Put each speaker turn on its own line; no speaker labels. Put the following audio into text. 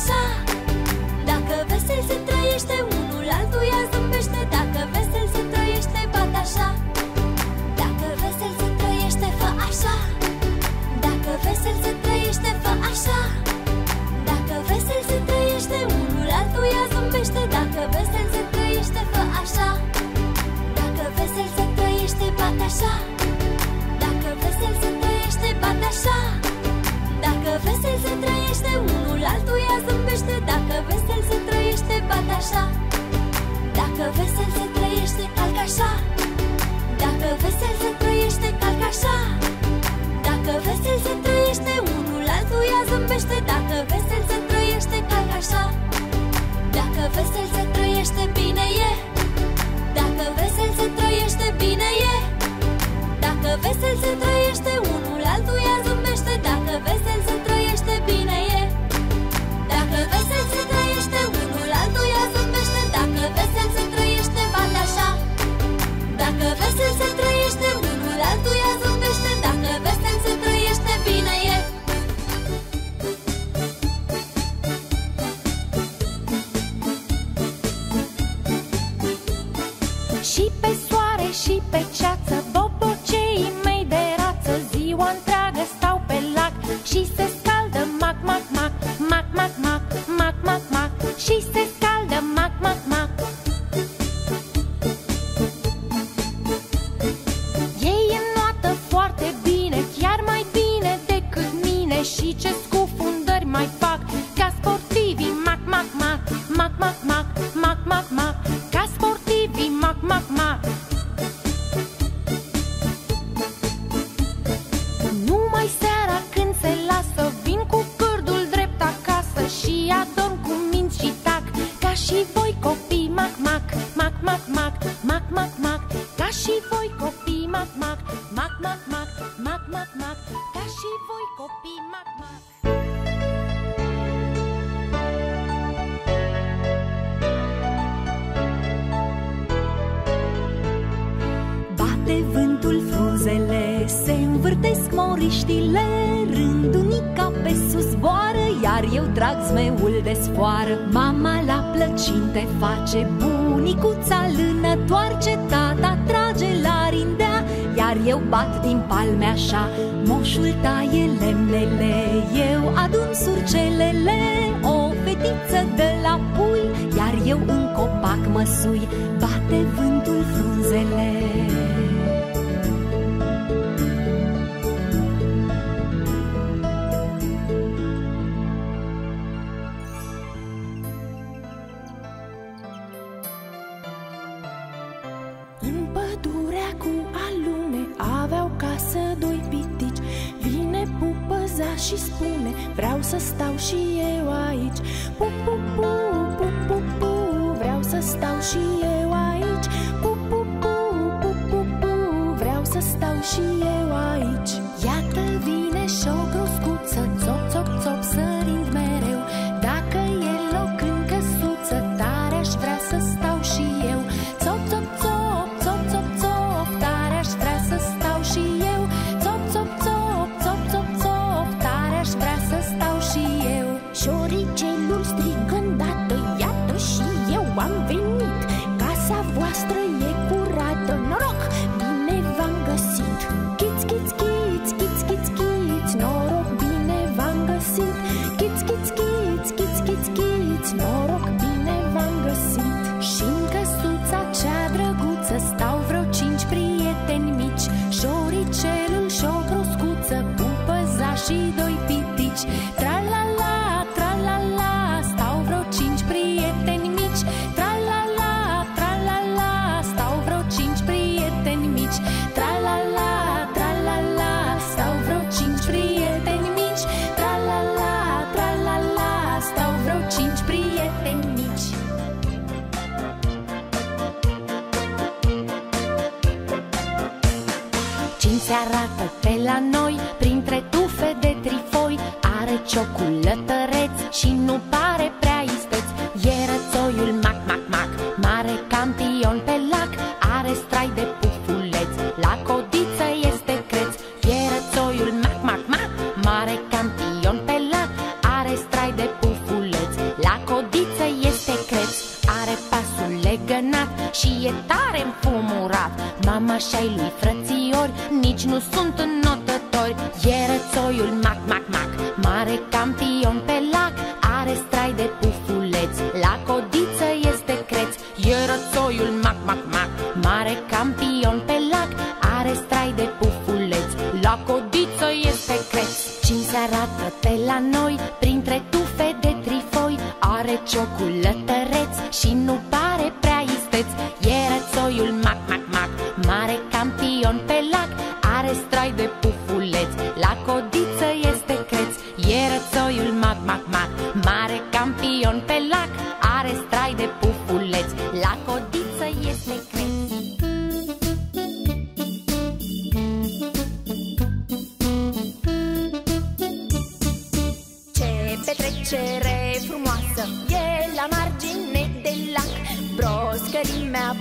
așa Dacă vesel se trăiește, unul altuia zâmbește. Dacă vesel se trăiește, bat așa. Dacă vesel se trăiește, fă așa. Dacă vesel se trăiește, fă așa. Dacă vesel se trăiește, unul altuia zâmbește. Dacă vesel se trăiește, fă așa. Dacă vesel se trăiește, bat așa. Dacă vesel se trăiește, bat așa. Dacă vesel se trăiește trăiește, bate așa. Dacă vesel se trăiește, calc așa. Dacă vesel se trăiește,
calc așa mac, mac, mac Ca și voi copii mac, mac Mac, mac, mac, mac, mac, mac Ca și voi copii mac, mac.
Bate vântul frunzele, se învârtesc moriștile Rândunica pe sus zboară, iar eu trag zmeul de sfoară Mama la plăcinte face, bunicuța lână toarce Tata trage la rindea, iar eu bat din palme așa. Moșul taie lemnele, eu adun surcelele O fetiță de la pui, iar eu în copac mă sui Bate vântul frunzele
cu alune aveau casă doi pitici. Vine pupăza și spune Vreau să stau și eu aici. Pu, pu, pu, pu, pu, pu Vreau să stau și eu aici. Pu, pu, pu, pu, pu, pu Vreau să stau și eu aici. Iată Șoricelul strigă îndată Iată și eu am venit. Casa voastră e curată Noroc, Mare campion pe lac Are strai de pufuleț La codiță este creț. Are pasul legănat Și e tare înfumurat. Mama și-ai lui frățiori Nici nu sunt înnotători E rățoiul mac, mac, mac Mare campion pe lac Are strai de pufuleț La codiță este creț. E rățoiul mac, mac, mac Mare campion pe lac Are strai de pufuleț La codiță este Cin se arată pe la noi Printre tufe de trifoi. Are ciocolătăreț Și nu pare prea isteț. E rățoiul mac, mac, mac Mare campion pe lac. Are stroi de puf petrecere frumoasă. E la margine de lac Broscărimea